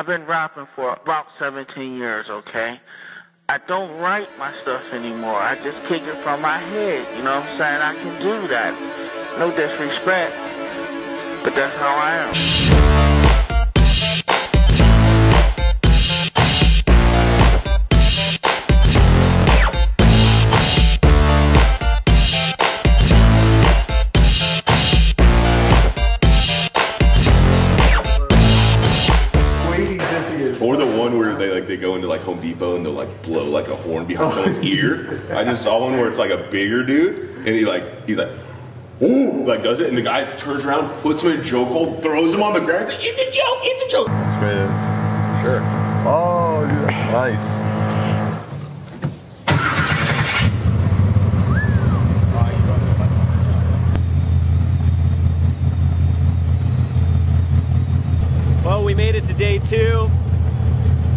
I've been rapping for about 17 years, okay? I don't write my stuff anymore. I just kick it from my head. You know what I'm saying? I can do that. No disrespect, but that's how I am. Or the one where they like they go into like Home Depot and they'll like blow like a horn behind someone's oh. ear. I just saw one where it's like a bigger dude and he like he's like ooh like does it and the guy turns around, puts him in a chokehold, throws him on the ground. He's like, it's a joke, it's a joke. Sure. Oh, yeah. nice. Well, we made it to day two.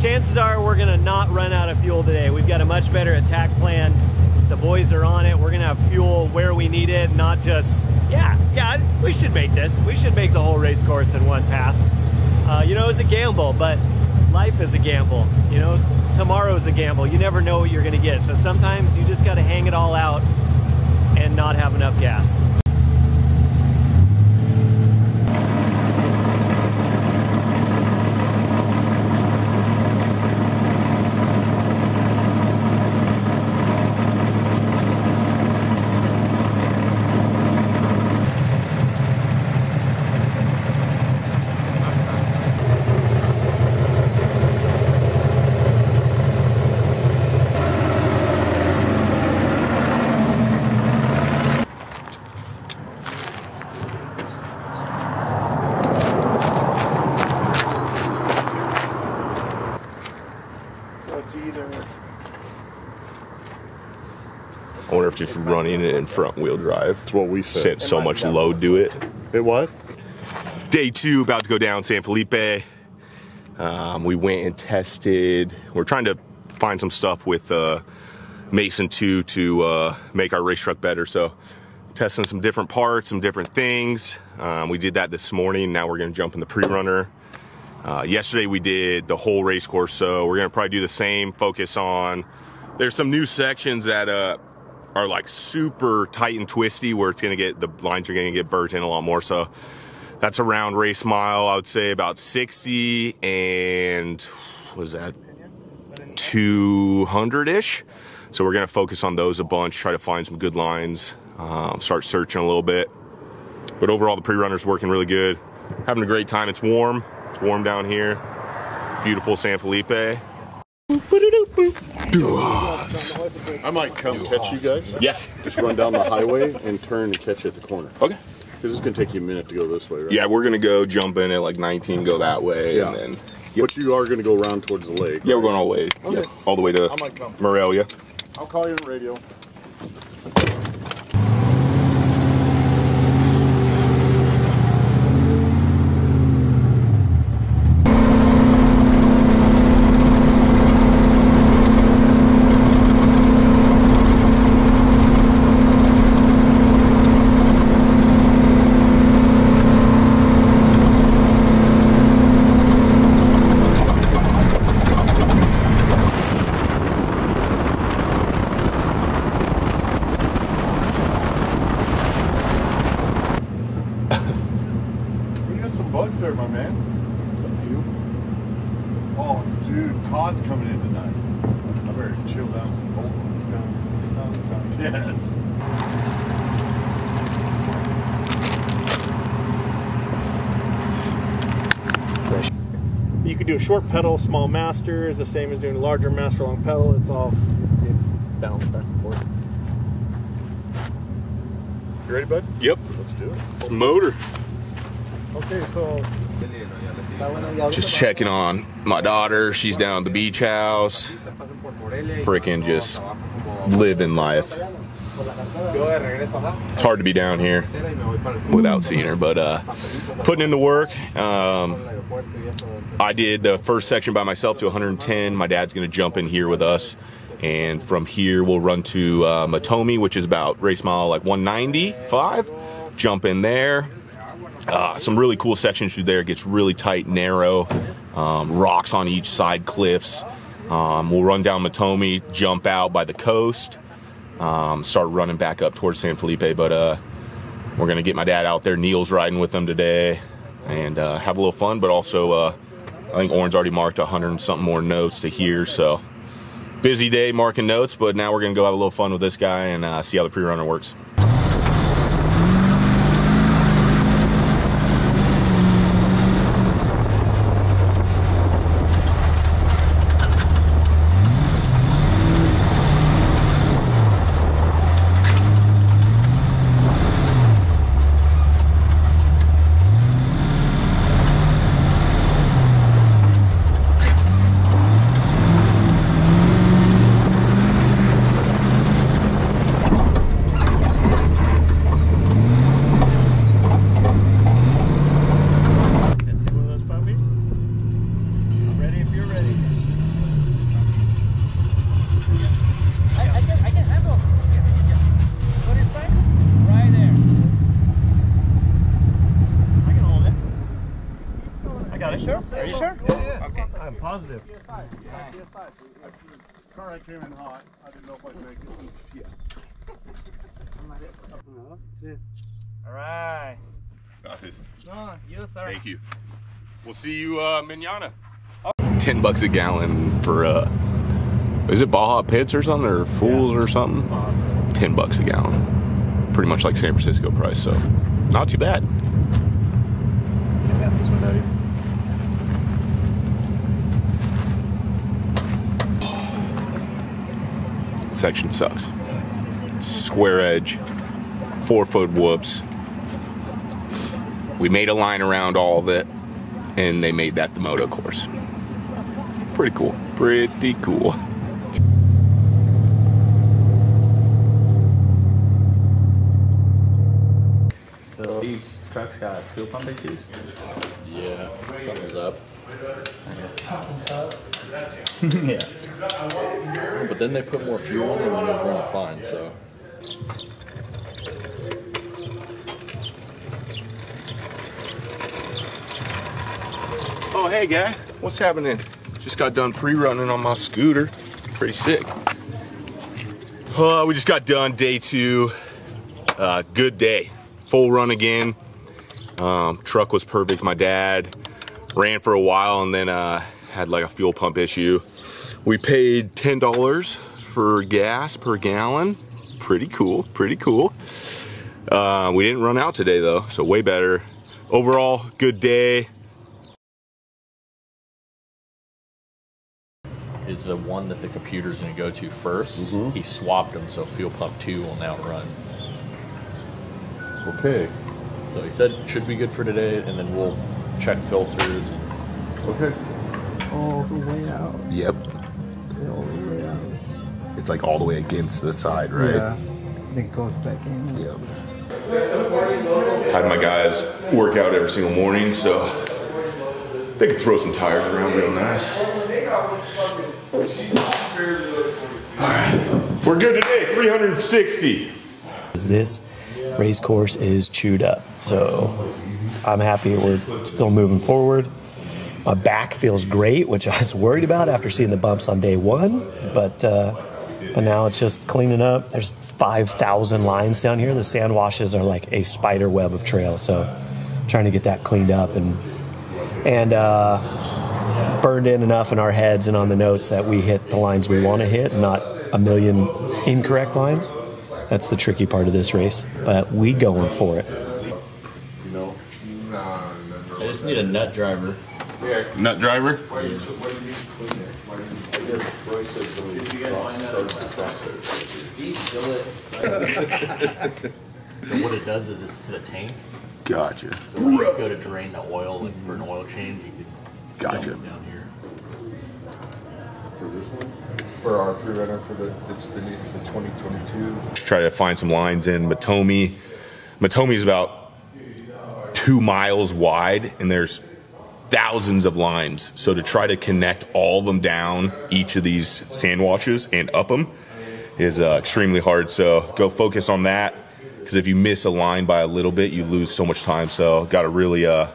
Chances are we're gonna not run out of fuel today. We've got a much better attack plan. The boys are on it. We're gonna have fuel where we need it, not just, yeah, yeah, we should make this. We should make the whole race course in one pass. Uh, you know, it's a gamble, but life is a gamble. You know, tomorrow's a gamble. You never know what you're gonna get. So sometimes you just gotta hang it all out and not have enough gas. It's either. I wonder if just running it in front wheel drive That's what we said. sent so much load to it. It what? Day two, about to go down San Felipe. Um, we went and tested. We're trying to find some stuff with uh, Mason 2 to uh, make our race truck better. So, testing some different parts, some different things. Um, we did that this morning. Now we're going to jump in the pre runner. Uh, yesterday we did the whole race course, so we're going to probably do the same. Focus on. There's some new sections that uh, are like super tight and twisty, where it's going to get the lines are to get burnt in a lot more. So that's around race mile, I would say about 60 and was that 200 ish. So we're going to focus on those a bunch, try to find some good lines, um, start searching a little bit. But overall, the pre runner's working really good. Having a great time. It's warm. It's warm down here. Beautiful San Felipe. I might come catch you guys. Yeah. Just run down the highway and turn and catch you at the corner. Okay. Because it's going to take you a minute to go this way, right? Yeah, we're gonna go jump in at like 19, go that way, Yeah. and then But you are going to go around towards the lake. yeah, we're going all the way, Okay. yeah, all the way to I might come. Morelia. I'll call you on the radio. Todd's in tonight. I better chill down some cold ones. Yes. You could do a short pedal, small master is the same as doing a larger master long pedal. It's all you bounce back and forth. You ready, bud? Yep, Let's do it. it's motor. Okay, so Just checking on my daughter. She's down at the beach house. Freaking just living life. It's hard to be down here without seeing her, but uh, putting in the work. Um, I did the first section by myself to 110. My dad's going to jump in here with us. And from here, we'll run to uh, Matomi, which is about race mile like 195. Jump in there. Uh, some really cool sections through there. It gets really tight, narrow, um, rocks on each side, cliffs. Um, we'll run down Matomi, jump out by the coast, um, start running back up towards San Felipe. But uh, we're gonna get my dad out there. Neil's riding with them today, and uh, have a little fun. But also, uh, I think Oren's already marked hundred and something more notes to hear. So busy day marking notes. But now we're gonna go have a little fun with this guy and uh, see how the pre-runner works. Let's see one of those puppies. I'm ready if you're ready. I, I can I can handle. Here, here. Put it back. Right there. I can hold it. I got it. Sure? Are you sure? Okay. I'm positive. Sorry I came in hot. I didn't know if I'd make it. All right. Gracias. No, you sir. Thank you. We'll see you uh, manana. Ten bucks a gallon for uh, is it Baja Pits or something or Fools or something? Ten bucks a gallon, pretty much like San Francisco price. So not too bad. Pass this one out here. Section sucks. Square edge, four foot whoops. We made a line around all of it, and they made that the moto course. Pretty cool. Pretty cool. So Steve's truck's got fuel pump issues. Yeah, something's up. Yeah. But then they put more fuel in and it was running fine, so. Oh, hey, guy. What's happening? Just got done pre-running on my scooter. Pretty sick. Uh, we just got done day two. Uh, good day. Full run again. Um, truck was perfect. My dad ran for a while and then uh, had like a fuel pump issue. We paid $10 for gas per gallon. Pretty cool. Pretty cool. Uh, we didn't run out today though, so way better. Overall, good day. Is the one that the computer's going to go to 1st He swapped them, so fuel pump two will now run. Okay. So he said should be good for today, and then we'll check filters. And Okay. all the way out. Yep. All the way out. It's like all the way against the side, right? Yeah. I think it goes back in. Yep. Had my guys work out every single morning, so they could throw some tires around real nice. All right, we're good today. 360. This race course is chewed up. So I'm happy we're still moving forward. My back feels great, which I was worried about after seeing the bumps on day one. But uh, but now it's just cleaning up. There's 5,000 lines down here. The sand washes are like a spider web of trails. So trying to get that cleaned up and and uh, burned in enough in our heads and on the notes that we hit the lines we want to hit, not a million incorrect lines. That's the tricky part of this race, but we going for it. I just need a nut driver. Nut driver. So what it does is it's to the tank. Gotcha. So when you go to drain the oil, like for an oil change, you can Gotcha. dump it down here. For this one? For our pre-runner for the, it's the, new- the 2022. Try to find some lines in Matomi. Matomi is about two miles wide, and there's thousands of lines. So to try to connect all of them down each of these sand washes and up them is uh, extremely hard. So go focus on that. because if you miss a line by a little bit, you lose so much time. So got to really uh,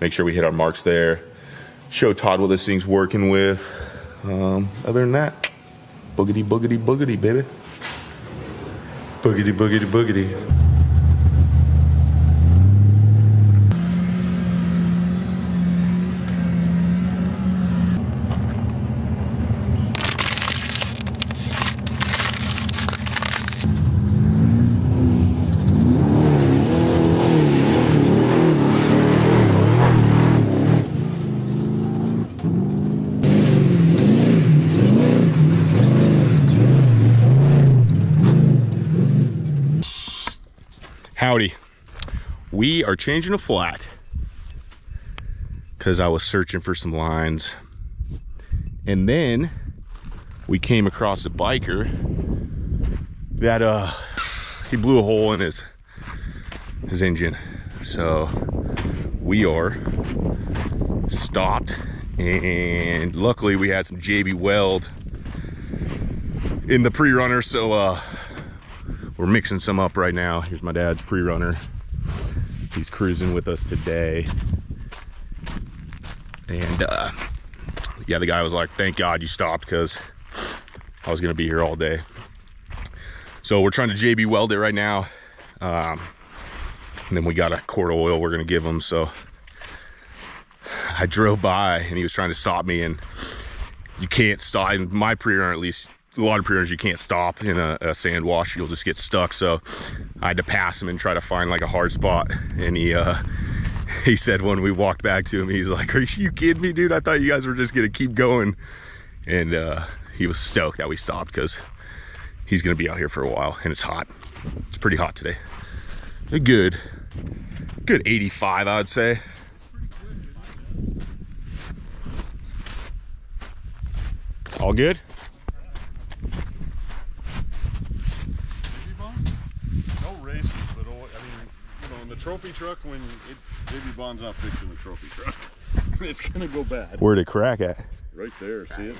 make sure we hit our marks there. Show Todd what this thing's working with. Um, other than that, boogity boogity boogity, baby. Boogity, boogity, boogity. Howdy. We are changing a flat because I was searching for some lines. And then we came across a biker that uh he blew a hole in his his engine. So we are stopped and luckily we had some JB Weld in the pre-runner so uh we're mixing some up right now. Here's my dad's pre-runner. He's cruising with us today. And uh, yeah, the guy was like, thank God you stopped because I was gonna be here all day. So we're trying to JB weld it right now. Um, and then we got a quart of oil we're gonna give him. So I drove by and he was trying to stop me and you can't stop, in my pre-runner at least, a lot of pre-runners you can't stop in a, a, sand wash. You'll just get stuck. So i had to pass him and try to find like a hard spot. And he uh he said when we walked back to him he's like are you kidding me dude? I thought you guys were just gonna keep going. And uh he was stoked that we stopped because he's gonna be out here for a while and it's hot. It's pretty hot today. A good good 85 i would say. All good No races, but I mean, you know, in the trophy truck, when it, JB Bond's not fixing the trophy truck, it's gonna go bad. where'd it crack at Right there, see it?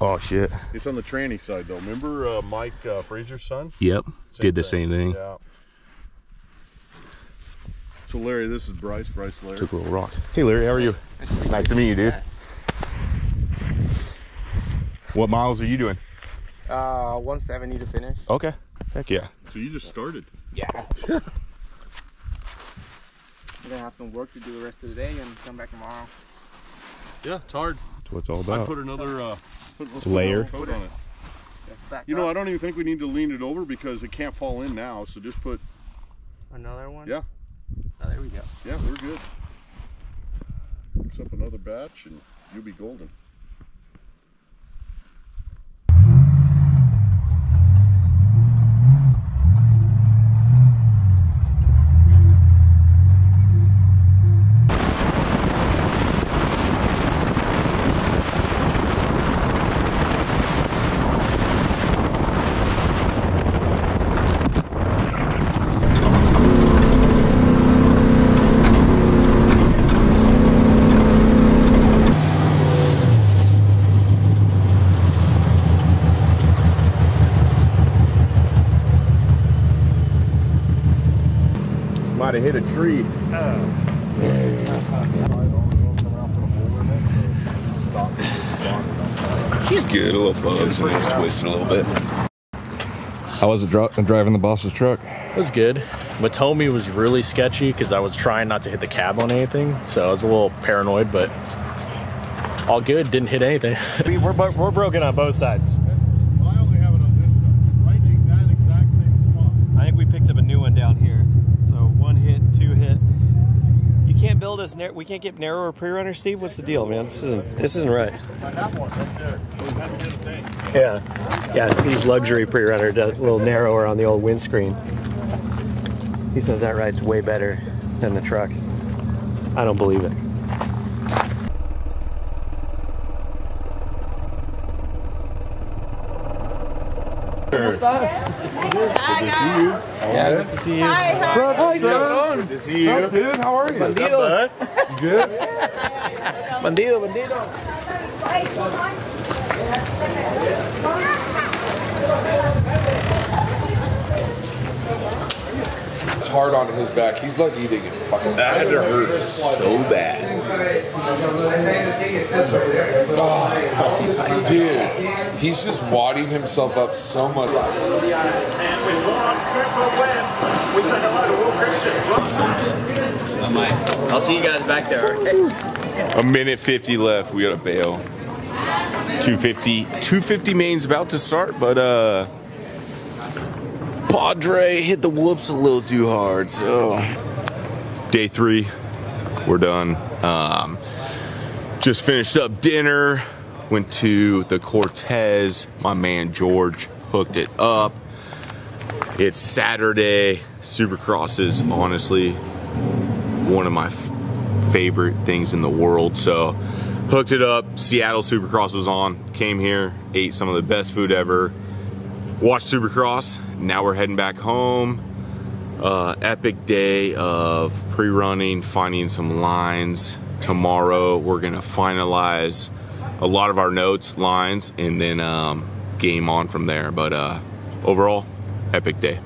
oh shit It's on the tranny side though. Remember uh, Mike uh, Fraser's son? yep did the same thing Yeah. So Larry, this is Bryce. Bryce Larry. took a little rock. Hey Larry, how are you? Nice to meet you, dude. What miles are you doing? Uh, 170 to finish. Okay. Heck yeah. So you just started. Yeah. We're gonna have some work to do the rest of the day and come back tomorrow. Yeah, it's hard. That's what it's all I about. put another uh, put, let's put Layer. another coat on it. Back You know, I don't even think we need to lean it over because it can't fall in now. So just put, another one. yeah, Oh, there we go. yeah, we're good. Mix up another batch and you'll be golden. Might have hit a tree. She's good. A little bugs and it's twisted a little bit. How was it dri- driving the boss's truck? It was good. Matomi was really sketchy because I was trying not to hit the cab on anything, so I was a little paranoid, but all good. Didn't hit anything. We, we're, we're broken on both sides. I only have it on this side, right in that exact same spot. I think we picked up a new one down here. So one hit, two hit. You can't build us. Nar- we can't get narrower pre-runner, Steve. What's the deal, man? This isn't. This isn't right. I have one right there. We had to get a thing. Yeah, yeah. Steve's luxury pre-runner does a little narrower on the old windscreen. He says that ride's way better than the truck. I don't believe it. Hi, guys. Yeah, good to see you. What's up, Stan? Good to see you. What's up, dude? How are you? Bandido. Good. Bandido, bandido. Hard on his back. He's lucky he didn't get fucking. That had to hurt so bad. Oh, dude, he's just wadding himself up so much. And with one Cooper win, we say hello to Will Christian. I might. I'll see you guys back there. A minute 50 left. We got to bail. 250. 250 main's about to start, but uh, Padre hit the whoops a little too hard. So day three, we're done. Um, just finished up dinner. Went to the Cortez. My man George hooked it up. It's Saturday. Supercross is honestly one of my favorite things in the world. So hooked it up. Seattle Supercross was on. Came here, ate some of the best food ever. Watched Supercross. Now we're heading back home. Uh, epic day of pre-running, finding some lines. Tomorrow we're gonna finalize a lot of our notes, lines, and then um, game on from there. But uh, overall, epic day.